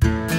you